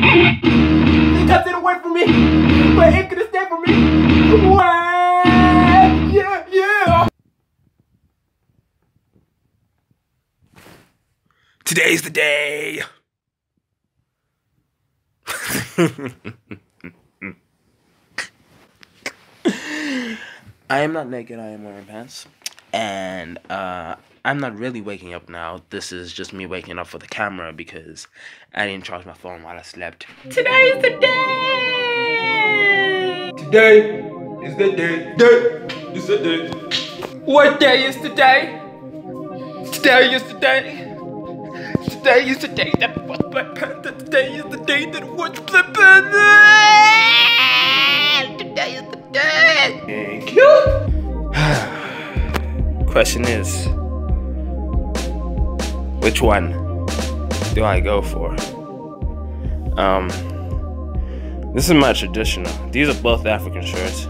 They kept it away from me, but it could have stayed from me. Wow. Yeah, yeah. Today's the day. I am not naked, I am wearing pants. And uh, I'm not really waking up now. This is just me waking up for the camera because I didn't charge my phone while I slept. Today is the day! Today is the day. Day is the day. What day is today? Today is the day. Today is the day that was Black Panther. Today is the day that was Black Panther. Today is the day. Thank you. Question is, which one do I go for? Um, this is my traditional. These are both African shirts.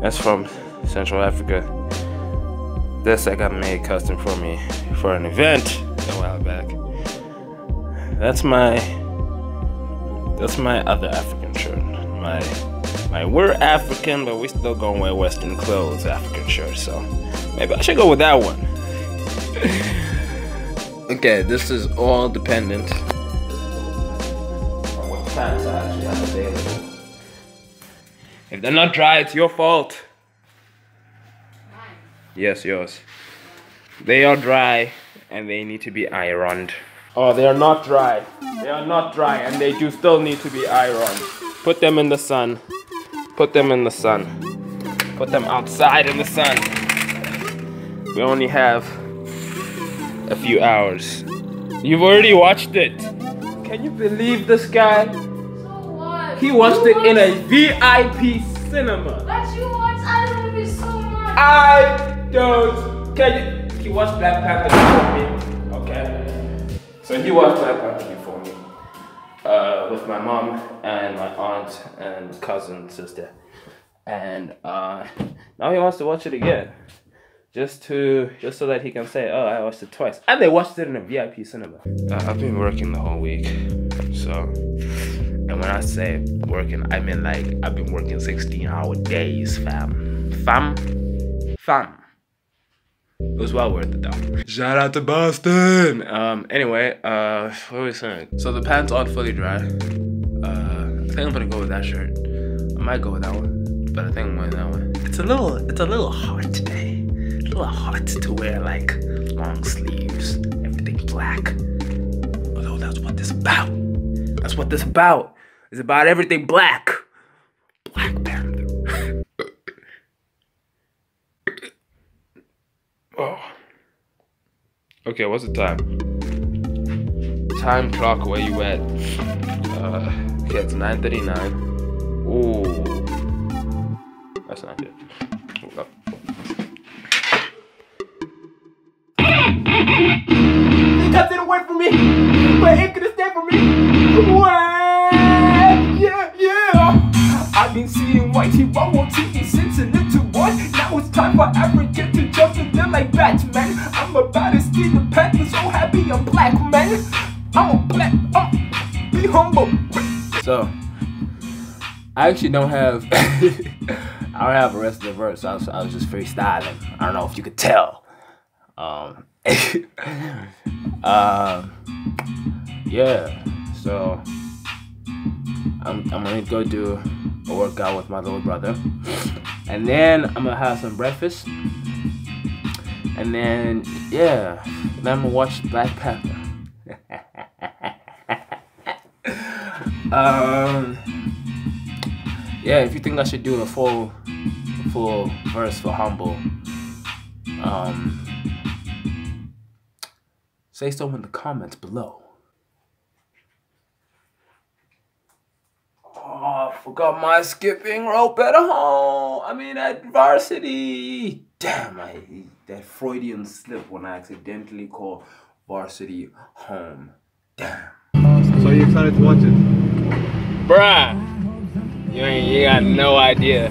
That's from Central Africa. This I got made custom for me for an event a while back. That's my that's my other African shirt. My my we're African, but we still gonna wear Western clothes African shirt. So maybe I should go with that one. okay, this is all dependent on what pants I actually have available. If they're not dry, it's your fault. Yes, yours. They are dry and they need to be ironed. Oh, they are not dry. They are not dry and they do still need to be ironed. Put them in the sun. Put them in the sun. Put them outside in the sun. We only have a few hours. You've already watched it. Can you believe this guy? So what? He watched it in a VIP cinema. But you watch other movies so much. I don't. Can you? He watched Black Panther before me. Okay. So he watched Black Panther before me. Uh, with my mom and my aunt and cousin sister, and uh, now he wants to watch it again, just to just so that he can say, "Oh, I watched it twice." And they watched it in a VIP cinema. Uh, I've been working the whole week, so. And when I say working, I mean like I've been working 16 hour days, fam. Fam? Fam. It was well worth it though. Shout out to Boston! Um, anyway, uh, what were we saying? So the pants aren't fully dry. Uh, I think I'm gonna go with that shirt. I might go with that one, but I think I'm going with that one. It's a little, it's a little hot today. Little hot to wear like long sleeves, everything black. Although that's what this about. That's what this about. It's about everything black. Black Panther. oh. Okay, what's the time? Time clock, where you at? Uh, okay, it's 9.39. Ooh. That's not good. Me, but it could have stayed from me. Wow. Yeah, yeah. I've been seeing white hero on TV since a little boy. Now it's time for African to jump in there like Batman. I'm about to steal the panther, so happy I'm black man. I'm a black, I'm be humble. So, I actually don't have, I don't have a rest of the verse. I was, I was just freestyling. I don't know if you could tell. Um, um, yeah. So I'm, I'm gonna go do a workout with my little brother, and then I'm gonna have some breakfast, and then yeah, then I'm gonna watch Black Panther. um, yeah, if you think I should do a full, full verse for humble, um, say so in the comments below. Oh, I forgot my skipping rope at home. I mean, at varsity. Damn, I that Freudian slip when I accidentally called varsity home. Damn. So you excited to watch it? Bruh, you ain't, you got no idea.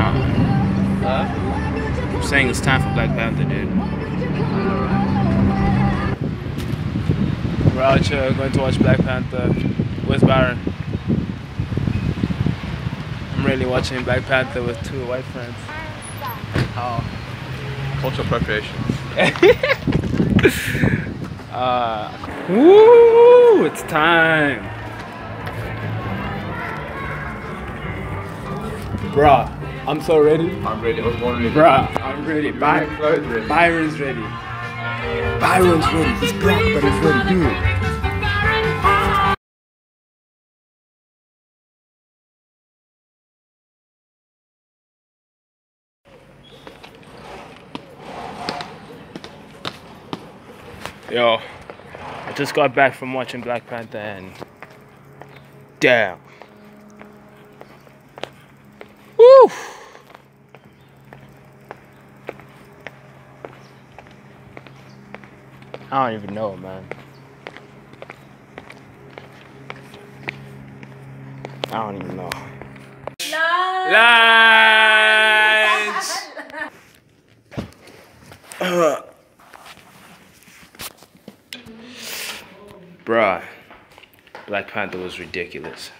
Time. Huh? saying it's time for Black Panther, dude. We're out here going to watch Black Panther. Where's Baron? I'm really watching Black Panther with two white friends. How? Cultural appropriation. Uh, woo! It's time. Bruh, I'm so ready. I'm ready. I was born ready. Bruh, I'm ready. By- ready. Byron's ready. Byron's ready. He's black, but he's ready, dude. Yo, I just got back from watching Black Panther and damn. I don't even know, man. I don't even know. Lines! Bruh, Black Panther was ridiculous.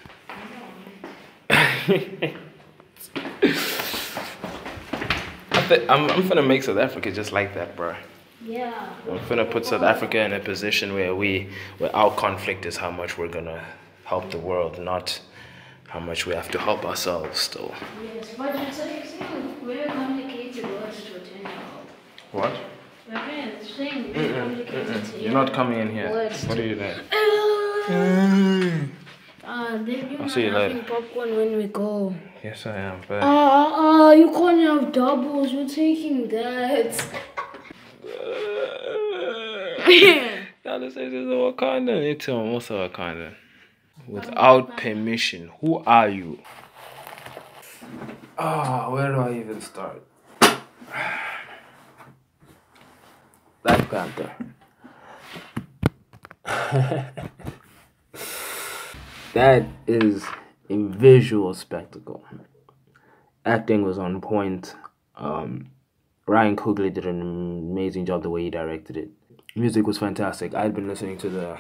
I thi- I'm, I'm gonna make South Africa just like that, bro. Yeah. I'm gonna put South Africa in a position where we, where our conflict is how much we're gonna help the world, not how much we have to help ourselves still. Yes, but it's like saying very complicated words to a 10 year old. What? My friend is saying very complicated to You're not coming in here. Words. What are you doing? Uh, I'll see you later. popcorn when we go. Yes, I am. But Uh, uh, you can't have doubles. You're taking that. Now this is a Wakanda. You tell me what's a Wakanda. Without permission, who are you? Ah, where do I even start? Black Panther. that is a visual spectacle. Acting was on point. Um, Ryan Coogler did an amazing job the way he directed it. Music was fantastic. I'd been listening to the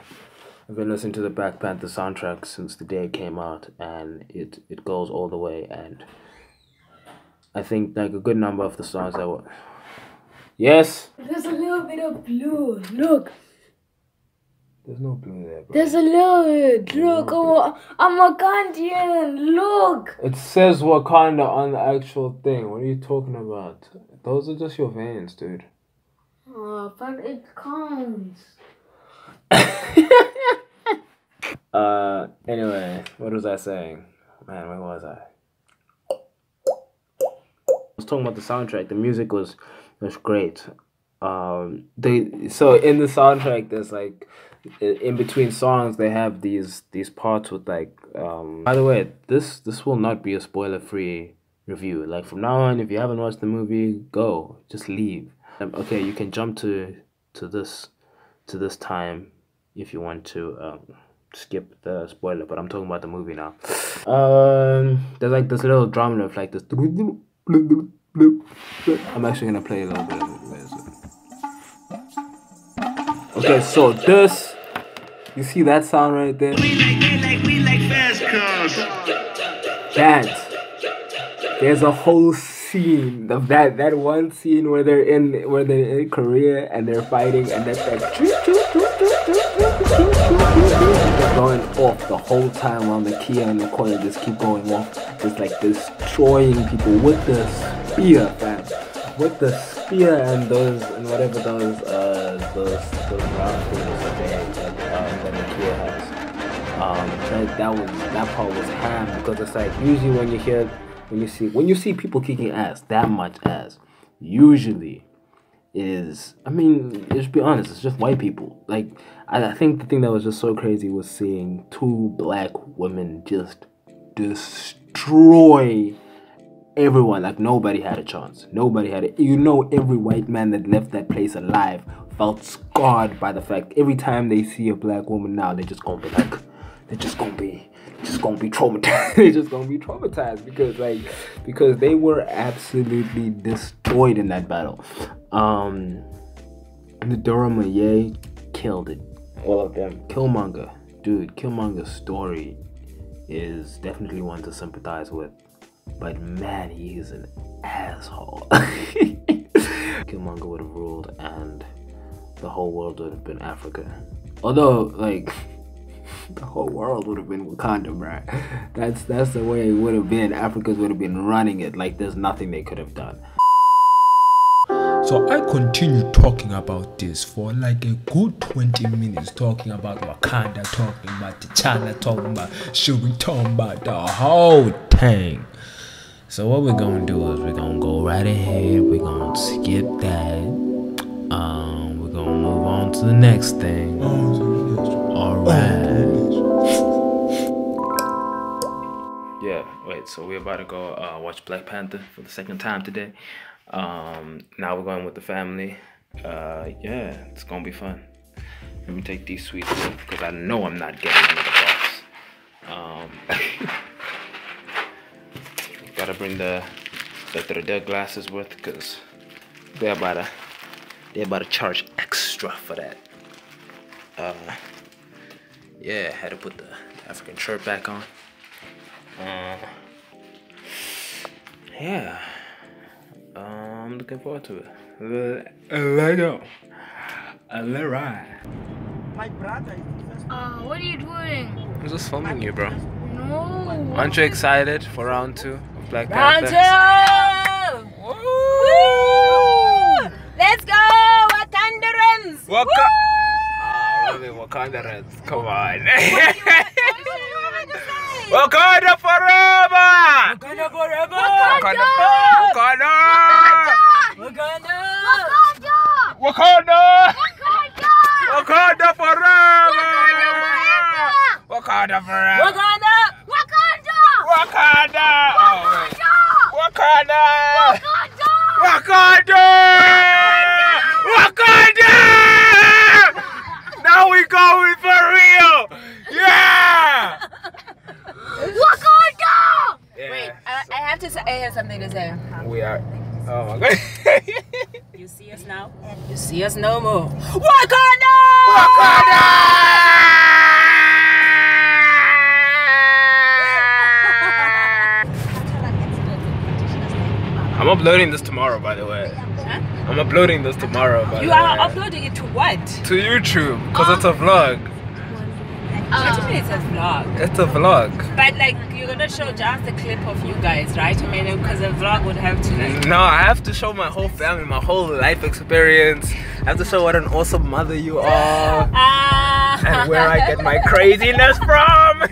I've been listening to the Black Panther soundtrack since the day it came out and it, it goes all the way and I think like a good number of the songs that were Yes? There's a little bit of blue. Look. There's no blue there, bro. There's a little bit. Look. I'm, I'm Wakandian. Look. It says Wakanda on the actual thing. What are you talking about? Those are just your veins, dude. Oh, but it counts. Uh, anyway, what was I saying? Man, where was I? I was talking about the soundtrack. The music was was great. Um, they so in the soundtrack, there's like in between songs they have these these parts with like. Um, by the way, this this will not be a spoiler free review. Like from now on, if you haven't watched the movie, go just leave. Um, okay, you can jump to to this to this time if you want to um, skip the spoiler, but I'm talking about the movie now. Um, there's like this little drum riff, like this. I'm actually gonna play a little bit Okay, so this, you see that sound right there? That there's a whole scene of that that one scene where they're in where they're in Korea and they're fighting and that's like they're going off the whole time on the Kia in the corner just keep going off just like destroying people with the spear fam with the spear and those and whatever those uh things that um, that the has. Um, that, that was that part was ham because it's like usually when you hear when you see when you see people kicking ass that much ass usually is I mean let's be honest it's just white people. Like I, I think the thing that was just so crazy was seeing two black women just destroy everyone like nobody had a chance nobody had it you know every white man that left that place alive felt scarred by the fact every time they see a black woman now they're just gonna be like they're just gonna be just gonna be traumatized. They're just gonna be traumatized because like because they were absolutely destroyed in that battle. Um, the Dora Milaje killed it. All of them. Killmonger, dude. Killmonger's story is definitely one to sympathize with, but man, he is an asshole. Killmonger would have ruled, and the whole world would have been Africa. Although, like, the whole world would have been Wakanda, right? That's that's the way it would have been. Africans would have been running it. Like, there's nothing they could have done. So I continued talking about this for like a good 20 minutes, talking about Wakanda, talking about T'Challa, talking about Shuri, talking about the whole thing. So what we're gonna do is we're gonna go right ahead. We're gonna skip that. Um, we're gonna move on to the next thing. All right. Yeah, wait, so we're about to go uh, watch Black Panther for the second time today. Um, now we're going with the family. Uh, yeah, it's gonna be fun. Let me take these sweets because I know I'm not getting another box. Um, gotta bring the the, the dead glasses with because they're about to they're about to charge extra for that. Uh, yeah, had to put the African shirt back on. Uh, yeah. Um, I'm looking forward to it. Let go. Let ride. My Uh, what are you doing? I'm just filming you, bro. No. Aren't you excited for round two of Black Panther? Let's go, Wakandarans! Waka. Ah, really, Wakanda Reds. Come on. Wakanda forever! Wakanda forever! Wakanda! Wakanda! Wakanda! Wakanda! Wakanda forever! Wakanda forever! Wakanda! Wakanda! Oh, wait. Wakanda! Wakanda! Wakanda! Now we going for real! Yeah! Wakanda! Wait, I, I have to say, I have something to say. We are. Oh my god. You see us now? You see us no more. Wakanda! I'm uploading this tomorrow, by the way. I'm uploading this tomorrow, by You are way. uploading it to what? to YouTube, because it's a vlog. What do you mean it's a vlog? It's a vlog. But like, you're gonna show just a clip of you guys, right? I mean, because a vlog would have to like. No, I have to show my whole family, my whole life experience. I have to show what an awesome mother you are Ah! and where I get my craziness from.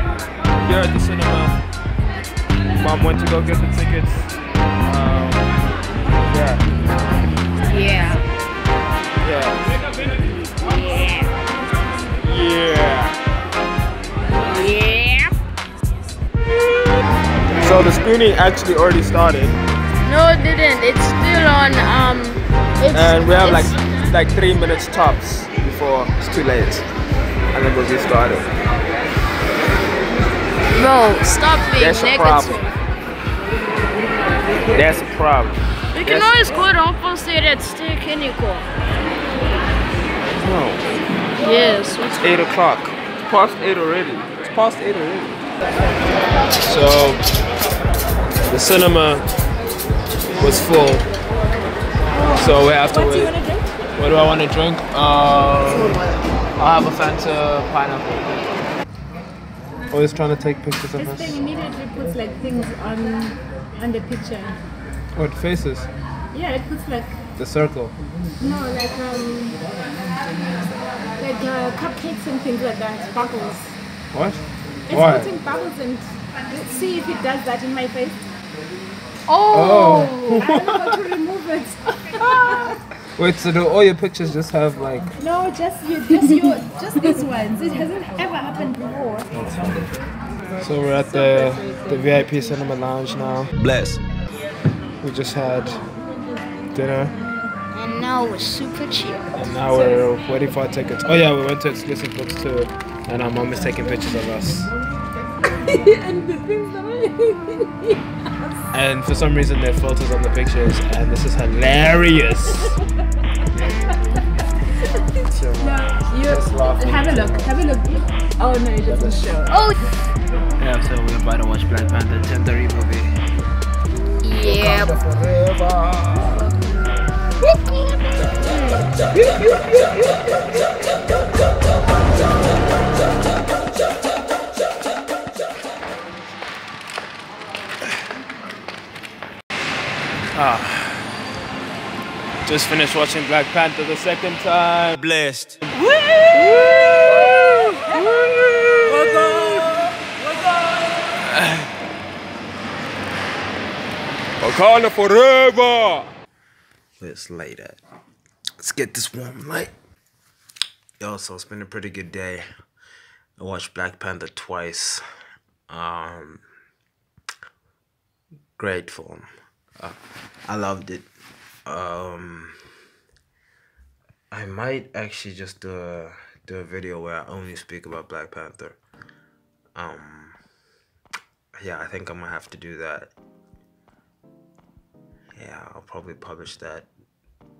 Here at the cinema. Mom went to go get the tickets. Um, yeah. Yeah. Yeah. Yeah. Yeah. So the screening actually already started, No, it didn't. It's still on. Um. It's, and we have like like three minutes tops before it's too late, and then we'll get started. Bro, stop being That's a negative. problem. That's a problem. You can Yes. always go to down for say that stay clinical. No, Yes. it's eight o'clock. It's past eight already. It's past eight already. So the cinema was full. So we have to What do you wait. wanna drink? What do I want to drink? Um, I'll have a Fanta pineapple. Always trying to take pictures of This us. thing immediately puts like things on on the picture. What faces? Yeah, it puts like The circle. no, like um, like uh, cupcakes and things like that. Bubbles. What? It's Why? putting bubbles and let's see if it does that in my face. Oh. I don't know how to remove it. Wait, so do all your pictures just have like? no, just you, just you, just these ones. It hasn't ever happened before. So we're at the the VIP cinema lounge now. Bless. We just had dinner, And now we're super chill. and now we're waiting for our tickets. Oh yeah, we went to exclusive books too, and our mom is taking pictures of us. And this thing's coming. And for some reason, there are photos on the pictures, and this is hilarious. So, You Just laughing. have a look. Have a look. Oh no, it doesn't show. Oh, yeah, so we're about to watch Black Panther 10:30 movie. yeah. Just finished watching Black Panther the second time. Blessed. Wakanda forever. Let's lay that. Let's get this warm light. Yo, so it's been a pretty good day. I watched Black Panther twice. Um, great film. Uh, I loved it. Um, I might actually just do a do a video where I only speak about Black Panther. Um, yeah, I think I'm gonna have to do that. Yeah, I'll probably publish that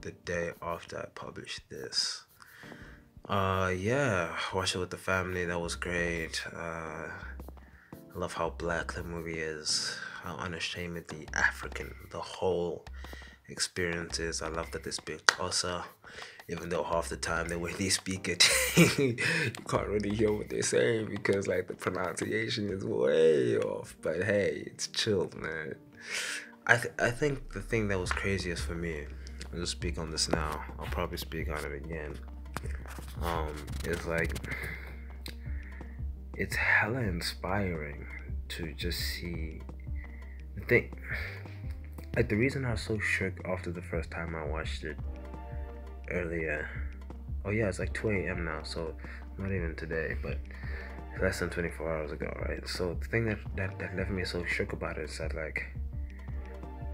the day after I publish this. Uh, yeah, watch it with the family. That was great. Uh, I love how black the movie is. How unashamedly African the whole experience is. I love that they speak Xhosa, even though half the time the way they speak it, you can't really hear what they're saying because like the pronunciation is way off. But hey, it's chilled, man. I th- I think the thing that was craziest for me, I'll just speak on this now. I'll probably speak on it again. Um, is like it's hella inspiring to just see the thing. Like the reason I was so shook after the first time I watched it earlier. Oh yeah, it's like 2 a.m. now, so not even today, but less than 24 hours ago, right? So the thing that that, that left me so shook about it is that like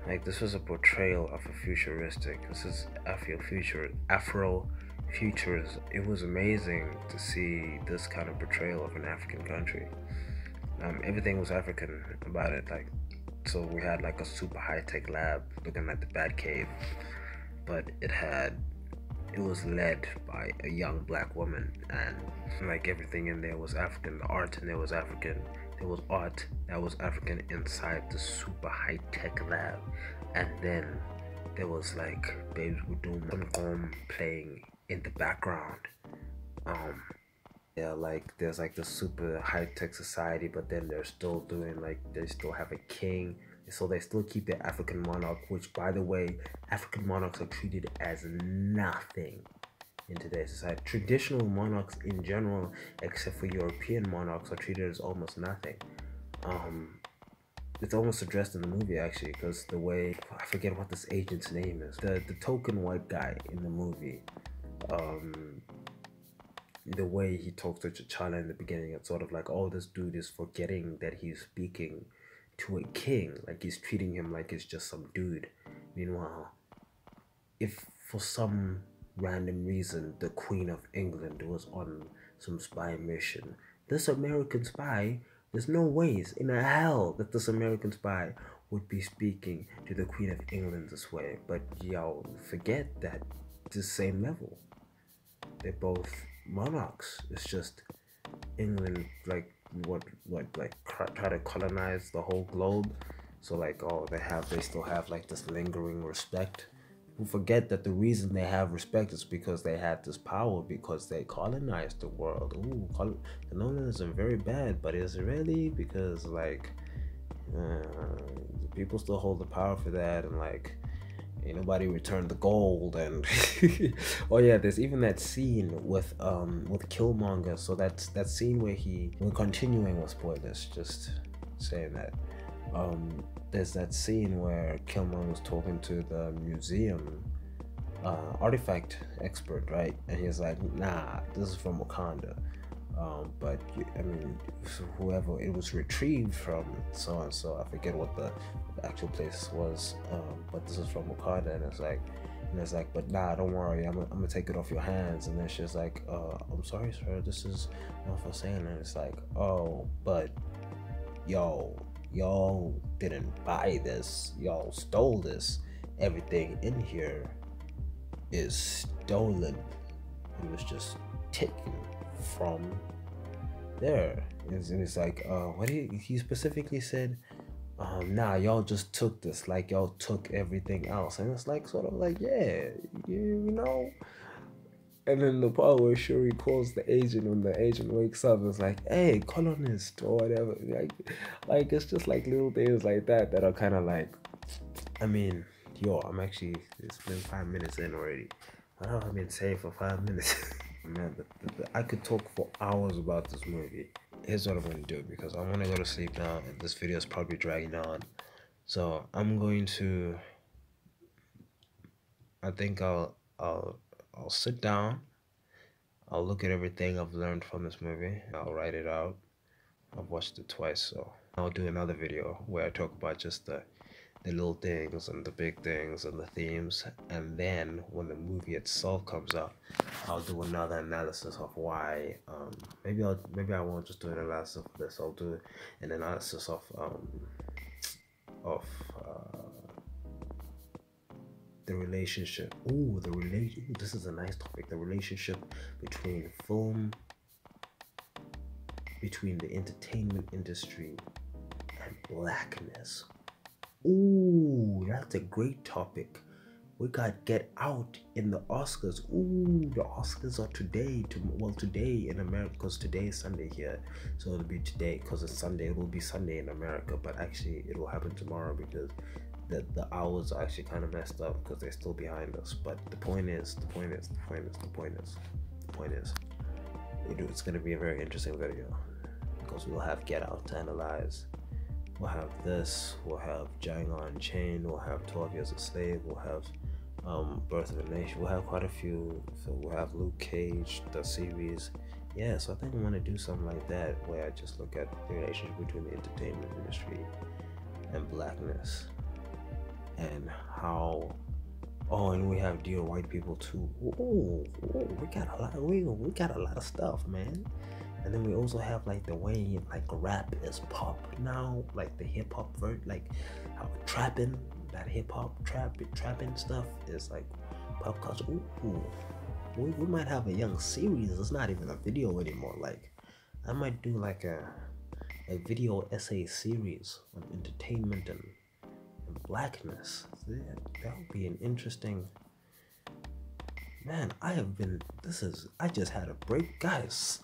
like this was a portrayal of a futuristic. This is Afro future Afro futures. It was amazing to see this kind of portrayal of an African country. Um, everything was African about it. Like so, we had like a super high tech lab looking like the Bat Cave, but it had it was led by a young black woman and like everything in there was african the art in there was african. There was art that was african inside the super high-tech lab and then there was like Babes Wodumo playing in the background um yeah like there's like the super high-tech society but then they're still doing like they still have a king so they still keep their African monarch, which, by the way, African monarchs are treated as nothing in today's society. Traditional monarchs in general, except for European monarchs, are treated as almost nothing. Um, it's almost addressed in the movie actually, because the way I forget what this agent's name is, the the token white guy in the movie, um, the way he talks to T'Challa in the beginning, it's sort of like, oh, this dude is forgetting that he's speaking to a king, like he's treating him like he's just some dude. Meanwhile, if for some random reason the Queen of England was on some spy mission, this American spy, there's no ways in a hell that this American spy would be speaking to the Queen of England this way. But y'all forget that the same level. They're both monarchs. It's just England, like what what like cr- try to colonize the whole globe so like oh they have they still have like this lingering respect who forget that the reason they have respect is because they had this power because they colonized the world. Ooh, col- colonialism very bad, but is it really? Because like uh, people still hold the power for that, and like ain't nobody returned the gold. And oh yeah, there's even that scene with um with Killmonger. So that's that scene where he we're continuing with spoilers. Just saying that. Um, there's that scene where Killmonger was talking to the museum uh, artifact expert, right? And he's like, "Nah, this is from Wakanda." Um, but I mean, whoever it was retrieved from, so and so. I forget what the, the actual place was, um, but this is from Wakanda, and it's like, and it's like, but nah, don't worry, I'm gonna, take it off your hands. And then she's like, uh, I'm sorry, sir, this is not for saying. And it's like, oh, but yo, y'all didn't buy this, y'all stole this. Everything in here is stolen. It was just taken from there. And it's like, uh, what he, he specifically said, um, nah, y'all just took this, like y'all took everything else. And it's like, sort of like, yeah, you, know. And then the part where Shuri calls the agent when the agent wakes up is like, hey, colonist or whatever. Like, like it's just like little things like that that are kind of like, I mean, yo, I'm actually, it's been five minutes in already. What have I been saying for five minutes? Man, the, the, I could talk for hours about this movie. Here's what I'm going to do because I want to go to sleep now and this video is probably dragging on. So I'm going to, I think I'll, I'll, I'll sit down. I'll look at everything I've learned from this movie. I'll write it out. I've watched it twice, so I'll do another video where I talk about just the the little things and the big things and the themes. And then when the movie itself comes out i'll do another analysis of why um maybe i'll maybe i won't just do an analysis of this i'll do an analysis of um of uh the relationship. Oh the relation this is a nice topic the relationship between film between the entertainment industry and blackness Ooh, that's a great topic. We got Get Out in the Oscars. Ooh, the Oscars are today. To, well, today in America, because today is Sunday here. So it'll be today because it's Sunday. It will be Sunday in America, but actually it will happen tomorrow because the, the hours are actually kind of messed up because they're still behind us. But the point is, the point is, the point is, the point is, the point is, it's going to be a very interesting video because we'll have Get Out to analyze we'll have this, we'll have Django Unchained, we'll have 12 Years a Slave, we'll have um, Birth of a Nation, we'll have quite a few. So we'll have Luke Cage, the series. Yeah, so I think I want to do something like that where I just look at the relationship between the entertainment industry and blackness and how. Oh, and we have dear white people too. Oh, we got a lot of we, we got a lot of stuff, man and then we also have like the way like rap is pop now like the hip-hop vert like how trapping that hip-hop trap trapping stuff is like pop culture. Ooh, ooh. We, we might have a young series. It's not even a video anymore. Like i might do like a a video essay series on entertainment and, and blackness. That would be an interesting man i have been this is i just had a break guys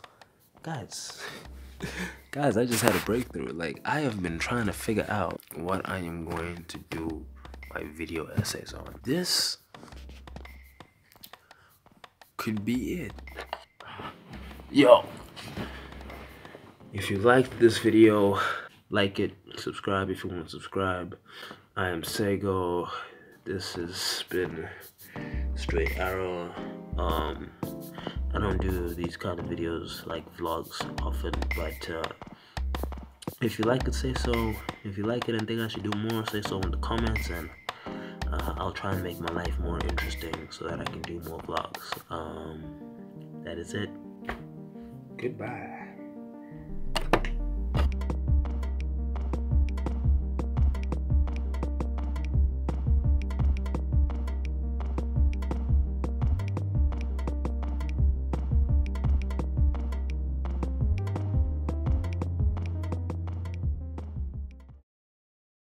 guys guys i just had a breakthrough. Like i have been trying to figure out what i am going to do my video essays on. This could be it. Yo if you liked this video like it subscribe if you want to subscribe. I am sAgo. This has been straight arrow. Um I don't do these kind of videos like vlogs often, but uh, if you like it, say so. If you like it and think I should do more, say so in the comments, and uh, I'll try and make my life more interesting so that I can do more vlogs. Um, that is it. Goodbye.